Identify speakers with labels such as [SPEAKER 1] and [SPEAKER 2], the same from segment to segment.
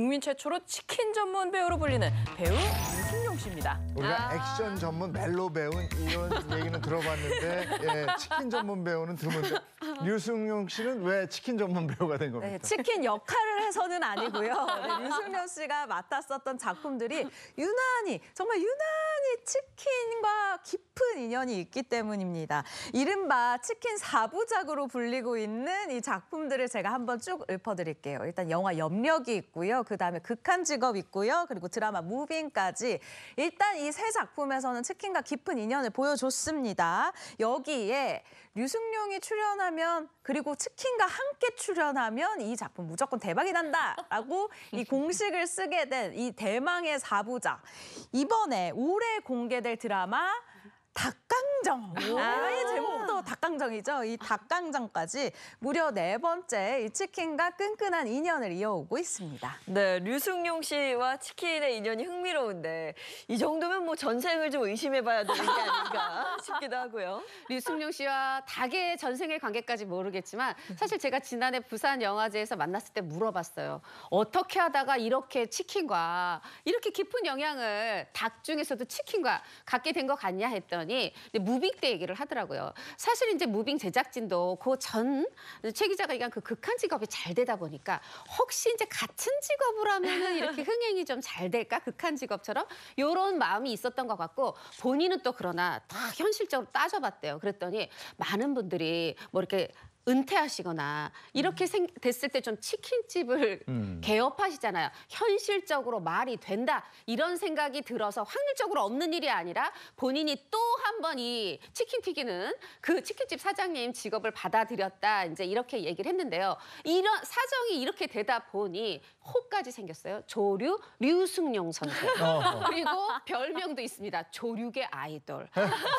[SPEAKER 1] 국민 최초로 치킨 전문 배우로 불리는 배우 유승용 씨입니다.
[SPEAKER 2] 우리가
[SPEAKER 3] 아.
[SPEAKER 2] 액션 전문 멜로 배우는 이런 얘기는 들어봤는데 예, 치킨 전문 배우는 드문데 류승용 씨는 왜 치킨 전문 배우가 된 겁니까?
[SPEAKER 3] 네, 치킨 역할을 해서는 아니고요. 네, 유승용 씨가 맡았었던 작품들이 유난히 정말 유난히 치킨과 깊은 인연이 있기 때문입니다. 이른바 치킨 사부작으로 불리고 있는 이 작품들을 제가 한번 쭉 읊어드릴게요. 일단 영화 염력이 있고요. 그 다음에 극한 직업 있고요. 그리고 드라마 무빙까지 일단 이 세 작품에서는 치킨과 깊은 인연을 보여줬습니다. 여기에 류승룡이 출연하면 그리고 치킨과 함께 출연하면 이 작품 무조건 대박이 난다라고 이 공식을 쓰게 된 이 대망의 사부작. 이번에 올해 공개될 드라마 닭강정. 아, 이 제목도 닭강정이죠. 이 닭강정까지 무려 네 번째 이 치킨과 끈끈한 인연을 이어오고 있습니다.
[SPEAKER 4] 네, 류승룡 씨와 치킨의 인연이 흥미로운데 이 정도면 뭐 전생을 좀 의심해봐야 되는 게 아닌가 싶기도 하고요.
[SPEAKER 5] 류승룡 씨와 닭의 전생의 관계까지 모르겠지만 사실 제가 지난해 부산 영화제에서 만났을 때 물어봤어요. 어떻게 하다가 이렇게 치킨과 이렇게 깊은 인연을 닭 중에서도 치킨과 갖게 된 것 같냐 했더니 이제 무빙 때 얘기를 하더라고요. 사실 이제 무빙 제작진도 그 전 최 기자가 얘기한 그 극한 직업이 잘 되다 보니까 혹시 이제 같은 직업을 하면은 이렇게 흥행이 좀 잘 될까 극한 직업처럼 이런 마음이 있었던 것 같고 본인은 또 그러나 다 현실적으로 따져봤대요. 그랬더니 많은 분들이 뭐 이렇게 은퇴하시거나 이렇게 생, 됐을 때 좀 치킨집을
[SPEAKER 2] 음.
[SPEAKER 5] 개업하시잖아요. 현실적으로 말이 된다 이런 생각이 들어서 확률적으로 없는 일이 아니라 본인이 또 한 번 이 치킨 튀기는 그 치킨집 사장님 직업을 받아들였다 이제 이렇게 얘기를 했는데요. 이런 사정이 이렇게 되다 보니 호까지 생겼어요. 조류 류승룡 선수. 그리고 별명도 있습니다. 조륙의 아이돌.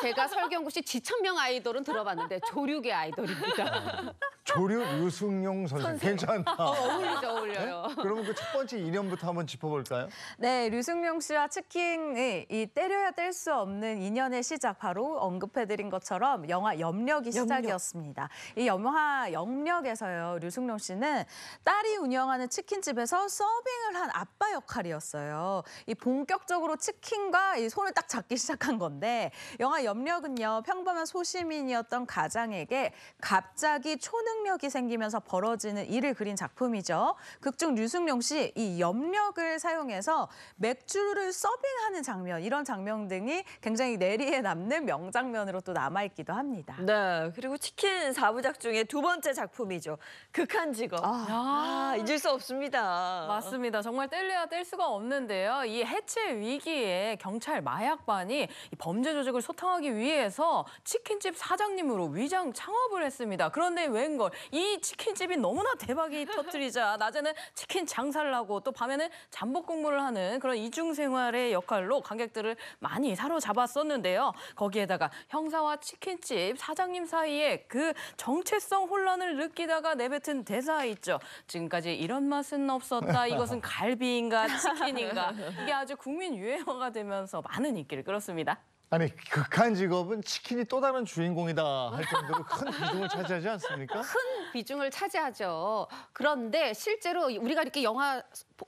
[SPEAKER 5] 제가 설경구 씨 지천명 아이돌은 들어봤는데 조륙의 아이돌입니다.
[SPEAKER 2] 조류 류승용 선생 괜찮다.
[SPEAKER 5] 어 울리죠, 어울려요.
[SPEAKER 2] 그러면 그 첫 번째 인연부터 한번 짚어볼까요?
[SPEAKER 3] 네, 류승룡 씨와 치킨이 이 때려야 뗄 수 없는 인연의 시작 바로 언급해드린 것처럼 영화 염력이 시작이었습니다. 이 영화 염력에서요, 류승룡 씨는 딸이 운영하는 치킨집에서 서빙을 한 아빠 역할이었어요. 이 본격적으로 치킨과 이 손을 딱 잡기 시작한 건데 영화 염력은요 평범한 소시민이었던 가장에게 갑자기 초능력이 생기면서 벌어지는 일을 그린 작품이죠. 극중 류승룡 씨 이 염력을 사용해서 맥주를 서빙하는 장면 이런 장면 등이 굉장히 내리에 남는 명장면으로 또 남아있기도 합니다.
[SPEAKER 4] 네, 그리고 치킨 사부작 중에 두 번째 작품이죠. 극한 직업. 아, 잊을 수 없습니다.
[SPEAKER 1] 맞습니다. 정말 뗄래야 뗄 수가 없는데요. 이 해체 위기에 경찰 마약반이 이 범죄 조직을 소탕하기 위해서 치킨집 사장님으로 위장 창업을 했습니다. 그런데 웬걸 이 치킨집이 너무나 대박이 터뜨리자 낮에는 치킨 장사를 하고 또 밤에는 잠복 근무를 하는 그런 이중 생활의 역할로 관객들을 많이 사로잡았었는데요. 거기에다가 형사와 치킨집 사장님 사이에 그 정체성 혼란을 느끼다가 내뱉은 대사 있죠. 지금까지 이런 맛은 없었다. 이것은 갈비인가 치킨인가. 이게 아주 국민 유행어가 되면서 많은 인기를 끌었습니다.
[SPEAKER 2] 아니 극한 직업은 치킨이 또 다른 주인공이다 할 정도로 큰 비중을 차지하지 않습니까?
[SPEAKER 5] 큰 비중을 차지하죠. 그런데 실제로 우리가 이렇게 영화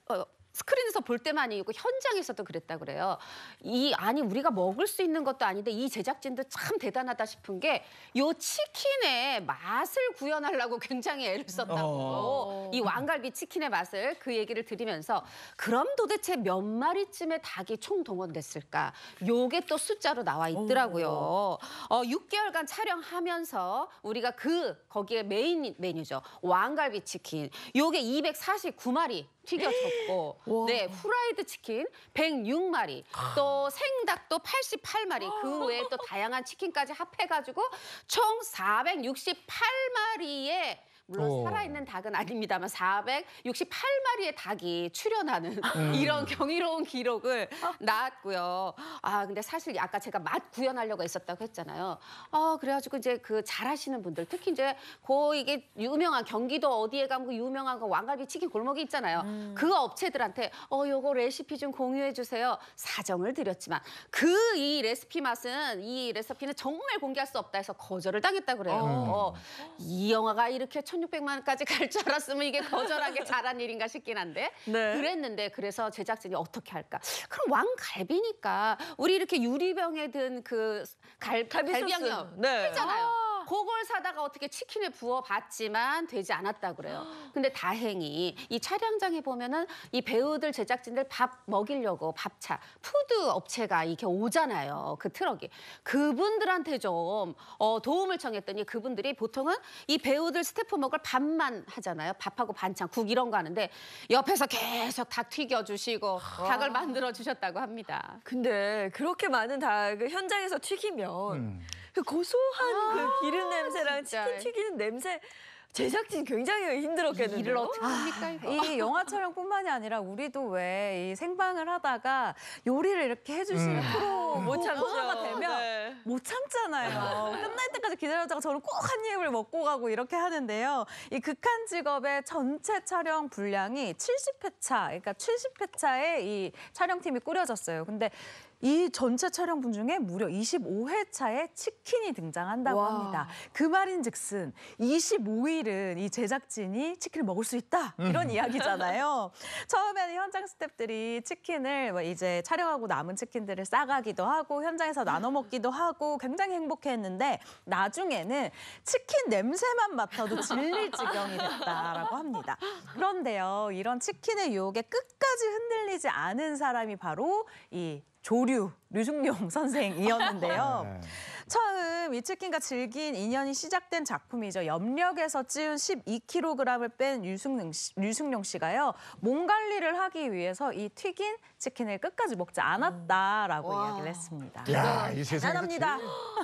[SPEAKER 5] 어, 스크린에서 볼 때만 아니고 현장에서도 그랬다 그래요. 이 아니 우리가 먹을 수 있는 것도 아닌데 이 제작진도 참 대단하다 싶은 게 요 치킨의 맛을 구현하려고 굉장히 애를 썼다고.
[SPEAKER 2] 어.
[SPEAKER 5] 이 왕갈비 치킨의 맛을 그 얘기를 드리면서 그럼 도대체 몇 마리쯤의 닭이 총 동원됐을까? 요게 또 숫자로 나와 있더라고요. 어, 6개월간 촬영하면서 우리가 그 거기에 메인 메뉴죠. 왕갈비 치킨. 요게 249마리 튀겨졌고 네 후라이드 치킨 106마리 또 생닭도 88마리 그 외에 또 다양한 치킨까지 합해가지고 총 468마리의 물론
[SPEAKER 2] 오.
[SPEAKER 5] 살아있는 닭은 아닙니다만 468마리의 닭이 출연하는 이런 경이로운 기록을 낳았고요. 아 근데 사실 아까 제가 맛 구현하려고 했었다고 했잖아요. 아 그래가지고 이제 그 잘하시는 분들 특히 이제 고 이게 유명한 경기도 어디에 가면 그 유명한 그 왕갈비 치킨 골목이 있잖아요. 그 업체들한테 어 요거 레시피 좀 공유해 주세요. 사정을 드렸지만 그 이 레시피 맛은 이 레시피는 정말 공개할 수 없다 해서 거절을 당했다 그래요. 어, 이 영화가 이렇게 1600만까지 갈 줄 알았으면 이게 거절하게 잘한 일인가 싶긴 한데
[SPEAKER 4] 네.
[SPEAKER 5] 그랬는데 그래서 제작진이 어떻게 할까? 그럼 왕갈비니까 우리 이렇게 유리병에 든 그갈
[SPEAKER 4] 갈비 소스.
[SPEAKER 5] 갈비양념
[SPEAKER 4] 네.
[SPEAKER 5] 했잖아요. 그걸 사다가 어떻게 치킨에 부어 봤지만 되지 않았다 그래요. 근데 다행히 이 촬영장에 보면은 이 배우들 제작진들 밥 먹이려고 밥차 푸드 업체가 이렇게 오잖아요. 그 트럭이 그분들한테 좀 어, 도움을 청했더니 그분들이 보통은 이 배우들 스태프 먹을 밥만 하잖아요. 밥하고 반찬, 국 이런 거 하는데 옆에서 계속 닭 튀겨주시고 닭을 만들어 주셨다고 합니다.
[SPEAKER 4] 근데 그렇게 많은 닭을 현장에서 튀기면
[SPEAKER 2] 음.
[SPEAKER 4] 그 고소한 그 기름 냄새랑
[SPEAKER 5] 아, 진짜.
[SPEAKER 4] 치킨 튀기는 냄새 제작진 굉장히 힘들었겠는데요.
[SPEAKER 5] 일을 어떻게 합니까 이거?
[SPEAKER 3] 이 영화 촬영뿐만이 아니라 우리도 왜 이 생방을 하다가 요리를 이렇게 해주시는
[SPEAKER 2] 음.
[SPEAKER 3] 프로
[SPEAKER 4] 못 참죠.
[SPEAKER 3] 코너가 되면
[SPEAKER 4] 네.
[SPEAKER 3] 못 참잖아요. 끝날 때까지 기다렸다가 저는 꼭 한 입을 먹고 가고 이렇게 하는데요. 이 극한 직업의 전체 촬영 분량이 70회차, 그러니까 70회차의 이 촬영팀이 꾸려졌어요. 근데 이 전체 촬영분 중에 무려 25회차에 치킨이 등장한다고
[SPEAKER 4] 와.
[SPEAKER 3] 합니다. 그 말인즉슨 25일은 이 제작진이 치킨을 먹을 수 있다 이런 이야기잖아요. 처음에는 현장 스태프들이 치킨을 뭐 이제 촬영하고 남은 치킨들을 싸가기도 하고 현장에서 나눠 먹기도 하고 굉장히 행복해했는데 나중에는 치킨 냄새만 맡아도 질릴 지경이 됐다라고 합니다. 그런데요, 이런 치킨의 유혹에 끝까지 흔들리지 않은 사람이 바로 이 조류 류승룡 선생이었는데요.
[SPEAKER 2] 네.
[SPEAKER 3] 처음 이 치킨과 질긴 인연이 시작된 작품이죠. 염력에서 찌운 12kg을 뺀 류승룡, 씨, 류승룡 씨가요. 몸 관리를 하기 위해서 이 튀긴 치킨을 끝까지 먹지 않았다라고
[SPEAKER 5] 와.
[SPEAKER 3] 이야기를 했습니다.
[SPEAKER 2] 야, 이 세상에
[SPEAKER 3] 대단합니다.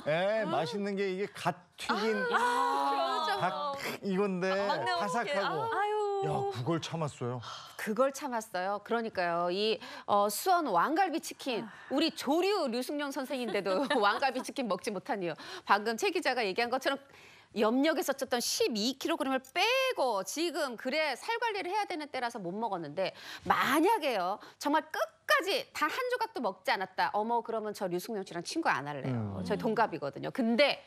[SPEAKER 2] 예, 맛있는 게 이게 갓 튀긴 닭 이건데
[SPEAKER 4] 막 나오게.
[SPEAKER 2] 바삭하고.
[SPEAKER 3] 아유.
[SPEAKER 2] 야, 그걸 참았어요.
[SPEAKER 5] 그걸 참았어요. 그러니까요. 이 어, 수원 왕갈비 치킨 우리 조류 류승룡 선생인데도 왕갈비 치킨 먹지 못한 이유. 방금 최 기자가 얘기한 것처럼 염력에서 쪘던 12kg을 빼고 지금 그래 살 관리를 해야 되는 때라서 못 먹었는데 만약에요 정말 끝까지 단 한 조각도 먹지 않았다 어머 그러면 저 류승룡 씨랑 친구 안 할래요
[SPEAKER 2] 음.
[SPEAKER 5] 저희 동갑이거든요 근데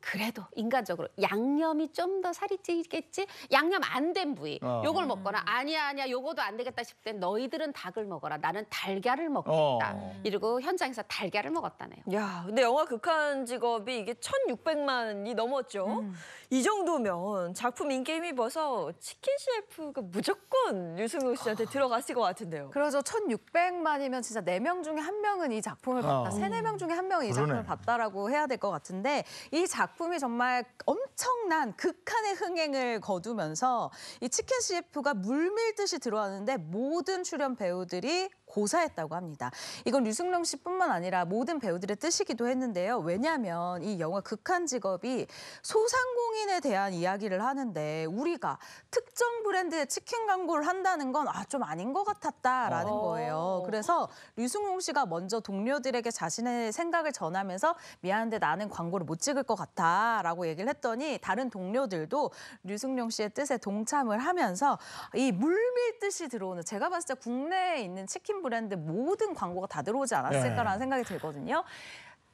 [SPEAKER 5] 그래도 인간적으로 양념이 좀 더 살이 찌겠지 양념 안 된 부위
[SPEAKER 2] 어.
[SPEAKER 5] 요걸 먹거나 아니야 아니야 요거도 안 되겠다 싶을 땐 너희들은 닭을 먹어라 나는 달걀을 먹겠다
[SPEAKER 2] 어.
[SPEAKER 5] 이러고 현장에서 달걀을 먹었다네요
[SPEAKER 4] 야, 근데 영화 극한 직업이 이게 1,600만이 넘었죠. 이 정도면 작품 인기에 힘입어서 치킨 CF가 무조건 류승우 씨한테 들어갔을 것 같은데요.
[SPEAKER 3] 그래서 1,600만이면 진짜 네 명 중에 한 명은 이 작품을 봤다.
[SPEAKER 2] 어.
[SPEAKER 3] 세네 명 중에 한 명은 이 작품을. 봤다라고 해야 될 것 같은데 이 작품 이 정말 엄청난 극한의 흥행을 거두면서 이 치킨 CF가 물밀듯이 들어왔는데 모든 출연 배우들이 고사했다고 합니다. 이건 류승룡 씨뿐만 아니라 모든 배우들의 뜻이기도 했는데요. 왜냐하면 이 영화 극한 직업이 소상공인에 대한 이야기를 하는데 우리가 특정 브랜드의 치킨 광고를 한다는 건 아 좀 아닌 것 같았다라는
[SPEAKER 4] 어.
[SPEAKER 3] 거예요. 그래서 류승룡 씨가 먼저 동료들에게 자신의 생각을 전하면서 미안한데 나는 광고를 못 찍을 것 같 아라고 얘기를 했더니 다른 동료들도 류승룡 씨의 뜻에 동참을 하면서 이 물밀듯이 들어오는 제가 봤을 때 국내에 있는 치킨 브랜드 모든 광고가 다 들어오지 않았을까라는
[SPEAKER 2] 네.
[SPEAKER 3] 생각이 들거든요.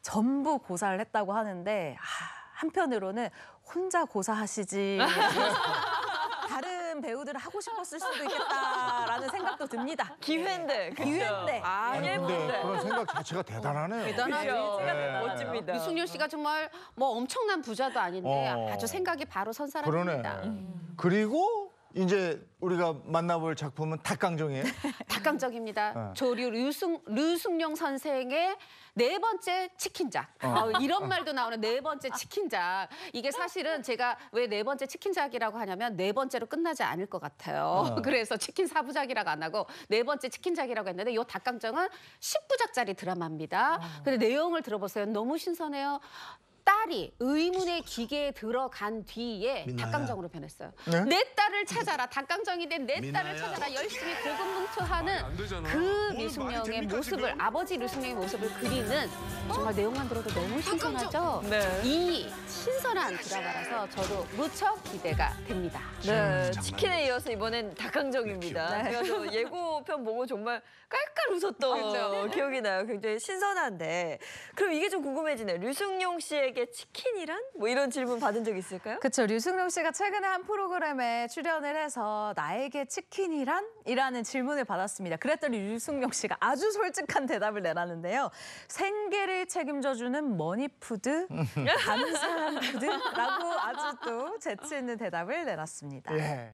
[SPEAKER 3] 전부 고사를 했다고 하는데 아, 한편으로는 혼자 고사하시지 다른 배우들은 하고 싶었을 수도 있겠다라는 생각도 듭니다.
[SPEAKER 4] 기회인데. 그죠?
[SPEAKER 3] 기회인데.
[SPEAKER 4] 아,
[SPEAKER 2] 아니, 근데. 그런 생각 자체가 대단하네요.
[SPEAKER 5] 대단하죠.
[SPEAKER 2] 네.
[SPEAKER 4] 멋집니다.
[SPEAKER 5] 류승룡 씨가 정말 뭐 엄청난 부자도 아닌데
[SPEAKER 2] 어.
[SPEAKER 5] 아주 생각이 바로 선
[SPEAKER 2] 그러네.
[SPEAKER 5] 사람입니다.
[SPEAKER 2] 그리고 이제 우리가 만나볼 작품은 닭강정이에요.
[SPEAKER 5] 닭강정입니다.
[SPEAKER 2] 어.
[SPEAKER 5] 조류 류승 류승룡 선생의 네 번째 치킨작. 어, 이런 말도 나오는 네 번째 치킨작. 이게 사실은 제가 왜 네 번째 치킨작이라고 하냐면 네 번째로 끝나지 않을 것 같아요.
[SPEAKER 2] 어.
[SPEAKER 5] 그래서 치킨 사부작이라고 안 하고 네 번째 치킨작이라고 했는데 이 닭강정은 10부작짜리 드라마입니다. 근데 내용을 들어보세요. 너무 신선해요. 딸이 의문의 기계에 들어간 뒤에
[SPEAKER 6] 민나야.
[SPEAKER 5] 닭강정으로 변했어요.
[SPEAKER 2] 네?
[SPEAKER 5] 내 딸을 찾아라. 닭강정이 된 내 딸을. 찾아라. 열심히 고군분투 하는
[SPEAKER 6] 안 되잖아.
[SPEAKER 5] 그 류승룡의
[SPEAKER 6] 됩니까,
[SPEAKER 5] 모습을
[SPEAKER 6] 지금?
[SPEAKER 5] 아버지 류승룡의 모습을 그리는 정말 내용만 들어도 너무 신선하죠.
[SPEAKER 4] 네.
[SPEAKER 5] 이 신선한 드라마라서 저도 무척 기대가 됩니다.
[SPEAKER 4] 네, 치킨에 이어서 이번엔 닭강정입니다.
[SPEAKER 3] 네.
[SPEAKER 4] 제가 저 예고편 보고 정말 깔깔 웃었던 기억이 나요. 굉장히 신선한데. 그럼 이게 좀 궁금해지네요. 류승룡 씨 에게 치킨이란? 뭐 이런 질문 받은 적 있을까요?
[SPEAKER 3] 그렇죠. 류승룡 씨가 최근에 한 프로그램에 출연을 해서 나에게 치킨이란? 이라는 질문을 받았습니다. 그랬더니 류승룡 씨가 아주 솔직한 대답을 내놨는데요. 생계를 책임져주는 머니푸드, 감사한 푸드라고 아주 또 재치 있는 대답을 내놨습니다.
[SPEAKER 2] 예.